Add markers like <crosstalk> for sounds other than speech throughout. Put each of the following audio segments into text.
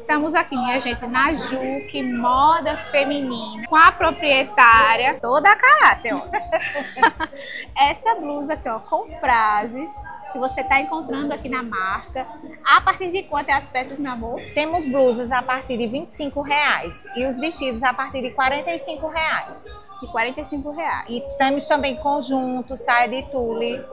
Estamos aqui, minha gente, na Juque Moda Feminina, com a proprietária, toda a caráter, ó. <laughs> Essa blusa aqui, ó, com frases que você está encontrando aqui na marca. A partir de quanto é as peças, meu amor? Temos blusas a partir de 25 reais e os vestidos a partir de 45 reais. De 45 reais. E temos também conjunto, saia de tule,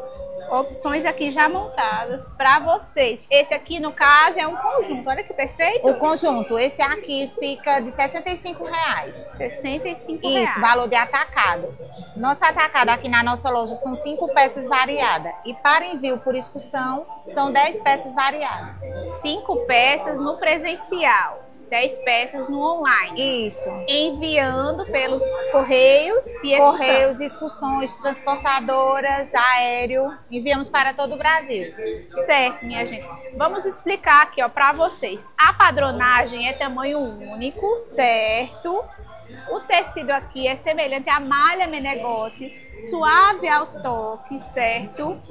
opções aqui já montadas para vocês. Esse aqui, no caso, é um conjunto. Olha que perfeito. O conjunto, esse aqui fica de 65 reais. 65 Isso, reais. valor de atacado. Nosso atacado aqui na nossa loja são cinco peças variadas. E para envio por excursão, são 10 peças variadas. Cinco peças no presencial. 10 peças no online. Isso. Enviando pelos correios e excursão. Correios, excursões, transportadoras, aéreo. Enviamos para todo o Brasil. Certo, minha gente. Vamos explicar aqui, ó, para vocês. A padronagem é tamanho único, certo? O tecido aqui é semelhante à malha menegote, suave ao toque, certo?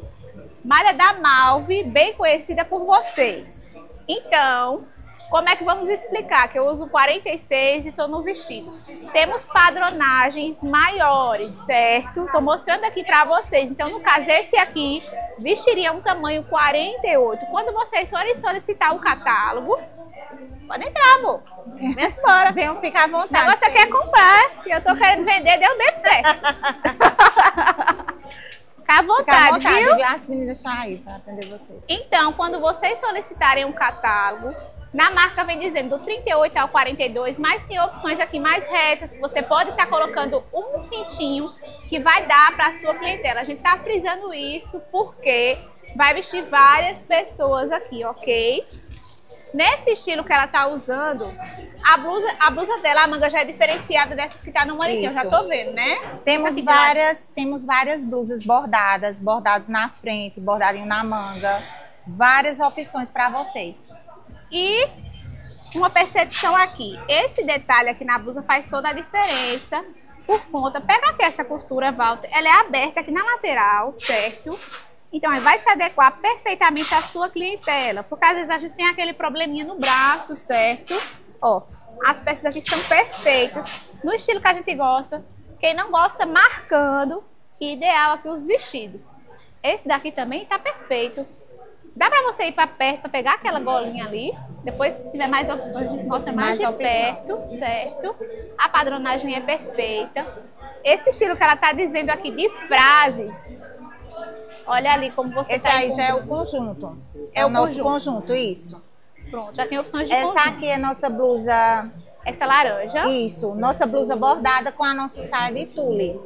Malha da Malve, bem conhecida por vocês. Então, como é que vamos explicar? Que eu uso 46 e estou no vestido. Temos padronagens maiores, certo? Estou mostrando aqui para vocês. Então, no caso, esse aqui vestiria um tamanho 48. Quando vocês forem solicitar o catálogo, pode entrar, amor. Vem embora. Venham ficar à O vontade. negócio aqui é comprar. E eu tô querendo vender, deu bem certo. <laughs> Fica à vontade, Fica à vontade, viu? viu? As meninas estão aí para atender você. Então, quando vocês solicitarem um catálogo, na marca vem dizendo do 38 ao 42, mas tem opções aqui mais retas, você pode estar colocando um cintinho que vai dar para a sua clientela. A gente está frisando isso porque vai vestir várias pessoas aqui, ok? Nesse estilo que ela tá usando, a blusa, a blusa dela, a manga já é diferenciada dessas que tá no manequim, eu já tô vendo, né? Temos várias, temos várias blusas bordadas, bordados na frente, bordadinho na manga. Várias opções para vocês. E uma percepção aqui. Esse detalhe aqui na blusa faz toda a diferença por conta. Pega aqui essa costura, Walter. Ela é aberta aqui na lateral, certo? Então, vai se adequar perfeitamente à sua clientela. Porque às vezes a gente tem aquele probleminha no braço, certo? Ó, as peças aqui são perfeitas. No estilo que a gente gosta. Quem não gosta, marcando. Ideal aqui os vestidos. Esse daqui também tá perfeito. Dá pra você ir pra perto pra pegar aquela golinha ali. Depois, se tiver mais opções, a gente mostra mais, Mais de opções. perto, certo? A padronagem é perfeita. Esse estilo que ela tá dizendo aqui de frases. Olha ali como você Esse tá aí já é o conjunto. É É, o o nosso conjunto. conjunto, isso. Pronto, já tem opções de Essa conjunto. aqui é nossa blusa, Essa laranja. isso, nossa blusa bordada com a nossa saia de tule.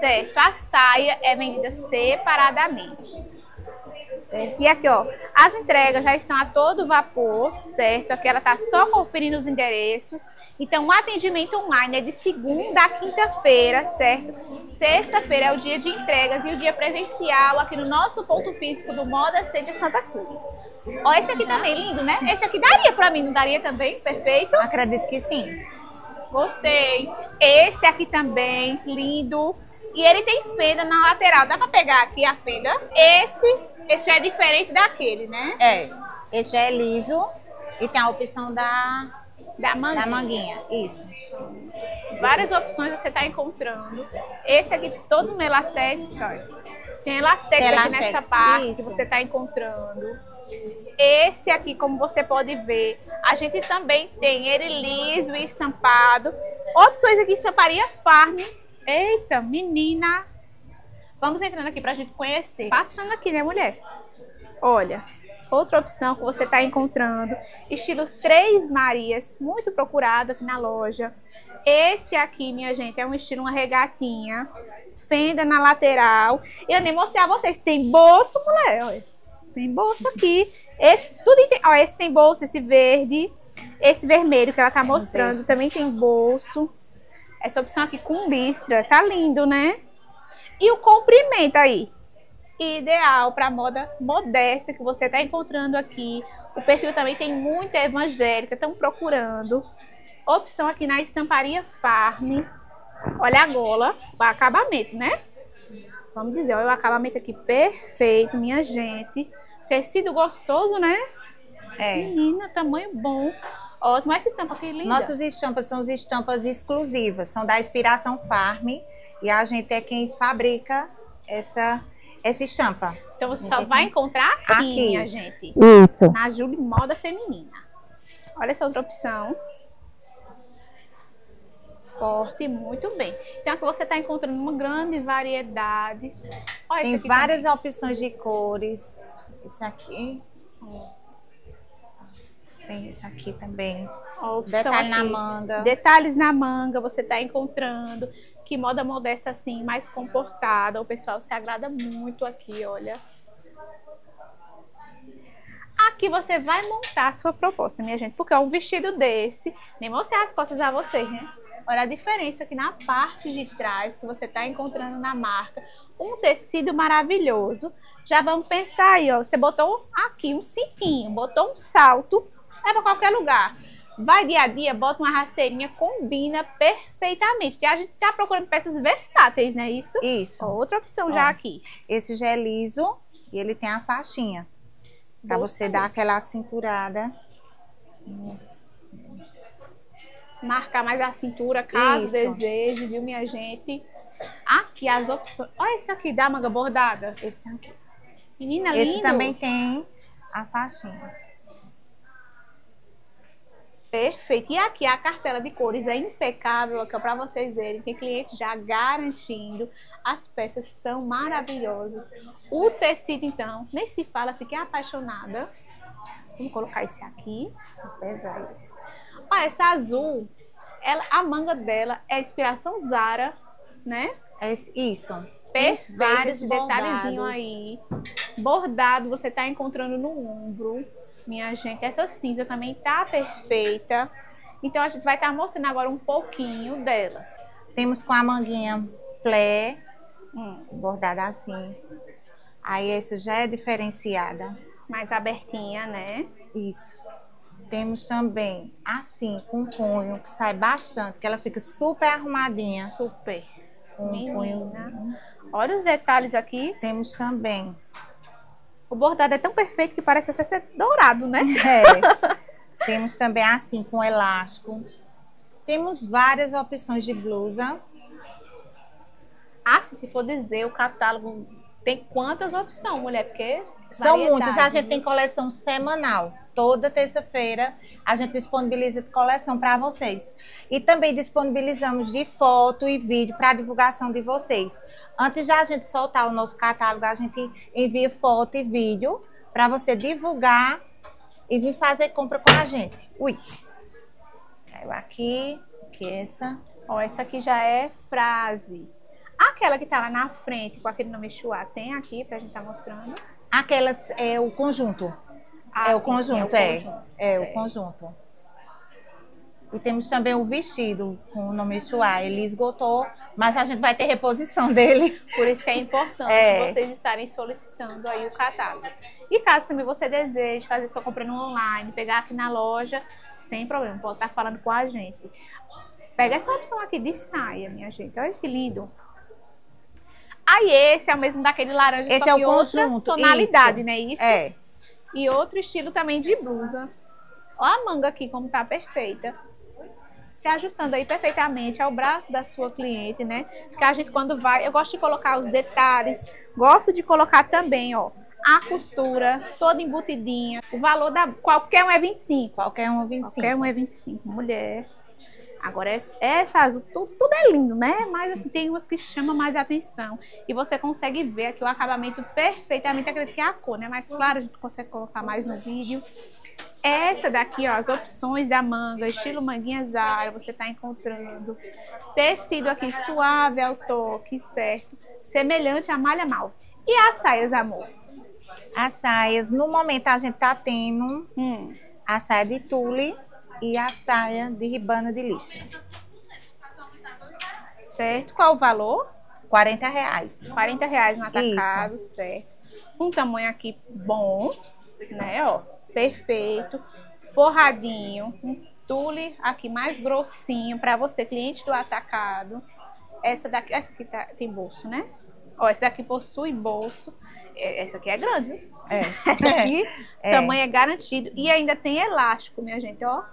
Certo, a saia é vendida separadamente. Certo. E aqui, ó, as entregas já estão a todo vapor, certo? Aqui ela tá só conferindo os endereços. Então, o atendimento online é de segunda a quinta-feira, certo? Sexta-feira é o dia de entregas e o dia presencial aqui no nosso ponto físico do Moda Center Santa Cruz. Ó, esse aqui também lindo, né? Esse aqui daria pra mim, não daria também? Perfeito? Acredito que sim. Gostei. Esse aqui também, lindo. E ele tem fenda na lateral. Dá pra pegar aqui a fenda? Esse, esse é diferente daquele, né? É, esse é liso e tem a opção da, Da manguinha. da manguinha, isso. Várias opções você tá encontrando. Esse aqui todo no elastex, olha. Tem elastex Tem aqui elastex, nessa parte isso. que você tá encontrando. Esse aqui, como você pode ver, a gente também tem ele liso e estampado. Opções aqui, estamparia farm. Eita, menina! Vamos entrando aqui pra gente conhecer. Passando aqui, né, mulher? Olha, outra opção que você está encontrando. Estilos Três Marias, muito procurado aqui na loja. Esse aqui, minha gente, é um estilo uma regatinha. Fenda na lateral. Eu nem mostrei a vocês. Tem bolso, mulher. Olha. Tem bolso aqui. Esse, tudo ó, esse tem bolso, esse verde. Esse vermelho que ela tá mostrando também tem bolso. Essa opção aqui com listra. Tá lindo, né? E o comprimento aí ideal para moda modesta que você está encontrando aqui. O perfil também tem muita evangélica, estão procurando. Opção aqui na estamparia Farm. Olha a gola, o acabamento, né? Vamos dizer, olha o acabamento aqui perfeito, minha gente. Tecido gostoso, né? É. Menina, tamanho bom. Ótimo, essa estampa aqui linda. Nossas estampas são as estampas exclusivas, são da Inspiração Farm e a gente é quem fabrica essa, essa estampa. Então você só vai encontrar aqui, Aqui. minha gente. Isso. Na Julie Moda Feminina. Olha essa outra opção. Forte, muito bem. Então aqui você está encontrando uma grande variedade. Olha Tem várias opções de cores. Esse aqui. Tem esse aqui também. também. Detalhe na aqui. manga. Detalhes na manga, você está encontrando. Que moda modesta assim, mais comportada. O pessoal se agrada muito aqui, olha. Aqui você vai montar a sua proposta, minha gente, porque é um vestido desse, nem mostrar as costas a vocês, né? Olha a diferença aqui na parte de trás que você está encontrando na marca. Um tecido maravilhoso. Já vamos pensar aí, ó. Você botou aqui um cinquinho, botou um salto, para qualquer lugar. Vai dia a dia, bota uma rasteirinha, combina perfeitamente. E a gente tá procurando peças versáteis, não é isso? Isso. Outra opção Ó. já aqui. Esse já é liso e ele tem a faixinha. Pra você saber. dar aquela cinturada. Marcar mais a cintura, caso Isso. deseje, viu, minha gente? Aqui as opções. Olha esse aqui da manga bordada. Esse aqui. Menina, Esse lindo. também tem a faixinha. Perfeito. E aqui a cartela de cores é impecável, aqui para vocês verem. Tem cliente já garantindo. As peças são maravilhosas. O tecido, então, nem se fala, fiquei apaixonada. Vamos colocar esse aqui. Vou pesar esse. Olha, essa azul, ela, a manga dela é inspiração Zara, né? Esse- isso. Perfeito, vários esse detalhezinho bordados. aí. Bordado, você tá encontrando no ombro. Minha gente, essa cinza também tá perfeita. Então, a gente vai estar mostrando agora um pouquinho delas. Temos com a manguinha flare, Hum, bordada assim. Aí esse já é diferenciada. mais abertinha, né? Isso. Temos também assim, com punho, que sai bastante, que ela fica super arrumadinha. Super. Com um Menina. punhozinho. Olha os detalhes aqui. Temos também. O bordado é tão perfeito que parece até ser dourado, né? É. <laughs> Temos também assim, com elástico. Temos várias opções de blusa. Ah, se for dizer, o catálogo tem quantas opções, mulher? Porque São muitas. A gente tem coleção semanal. Toda terça-feira a gente disponibiliza coleção para vocês. E também disponibilizamos de foto e vídeo para divulgação de vocês. Antes de a gente soltar o nosso catálogo, a gente envia foto e vídeo para você divulgar e vir fazer compra com a gente. Ui. Caiu aqui, aqui essa. Ó, essa aqui já é frase. Aquela que tá lá na frente com aquele nome Chua, tem aqui pra gente tá mostrando? Aquelas é o conjunto. Ah, é o sim, conjunto, é. conjunto, É o certo. conjunto. E temos também o vestido com o nome Chua. Ele esgotou, mas a gente vai ter reposição dele. <laughs> Por isso que é importante É. vocês estarem solicitando aí o catálogo. E caso também você deseje fazer sua compra no online, pegar aqui na loja, sem problema, pode estar falando com a gente. Pega essa opção aqui de saia, minha gente. Olha que lindo. Aí esse é o mesmo daquele laranja, Esse só é o que outra conjunto, tonalidade, isso. né? Isso. É. E outro estilo também de blusa. Olha a manga aqui como tá perfeita. Se ajustando aí perfeitamente ao braço da sua cliente, né? Porque a gente quando vai, eu gosto de colocar os detalhes, gosto de colocar também, ó, a costura toda embutidinha. O valor da qualquer um é 25. Qualquer um 25. Qualquer um é 25, mulher. Agora, essa, azul, tudo, tudo é lindo, né? Mas assim, tem umas que chamam mais atenção. E você consegue ver aqui o acabamento perfeitamente. Acredito que é a cor, né? Mas claro, a gente consegue colocar mais no vídeo. Essa daqui, ó, as opções da manga, estilo manguinha Zara, você tá encontrando. Tecido aqui suave ao toque, certo? Semelhante à malha mal. E as saias, amor? As saias, no momento a gente tá tendo Hum. a saia de tule e a saia de ribana de lixa. Certo? Qual o valor? 40 reais. 40 reais no atacado, certo. Um tamanho aqui bom, né, ó, perfeito, forradinho, um tule aqui mais grossinho para você, cliente do atacado. Essa daqui, essa aqui tá- tem bolso, né? Ó, essa daqui possui bolso. É, Essa aqui é grande, viu? É. <laughs> Essa aqui, É. tamanho é garantido. E ainda tem elástico, minha gente, ó.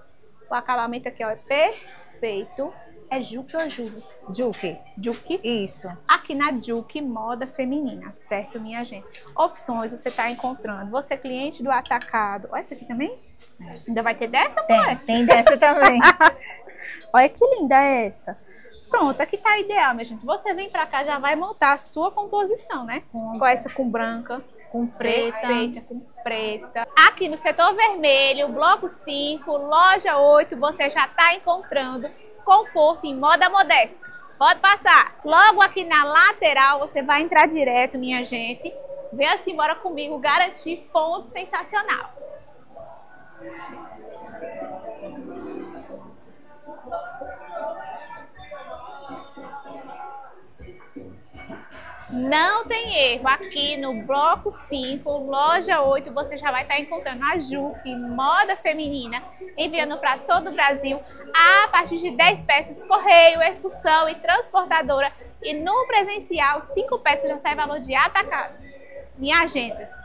O acabamento aqui ó, é perfeito. É Juque ou Juve? Juque. Juque? Isso. Aqui na Juque Moda Feminina, certo, minha gente? Opções você está encontrando. Você é cliente do atacado. Olha isso aqui também. É. Ainda vai ter dessa, tem? Tem dessa também. <laughs> Olha que linda é essa. Pronto, aqui tá ideal, minha gente. Você vem pra cá, já vai montar a sua composição, né? Com, com essa com branca, com preta. Com preta. Aqui no setor vermelho, bloco 5, loja 8, você já tá encontrando conforto em moda modesta. Pode passar. Logo aqui na lateral, você vai entrar direto, minha gente. Vem assim, embora comigo, garantir ponto sensacional. Não tem erro, aqui no bloco 5, loja 8, você já vai estar encontrando a Juque, moda feminina, enviando para todo o Brasil a partir de 10 peças, correio, excursão e transportadora. E no presencial, 5 peças já sai valor de atacado. Minha agenda.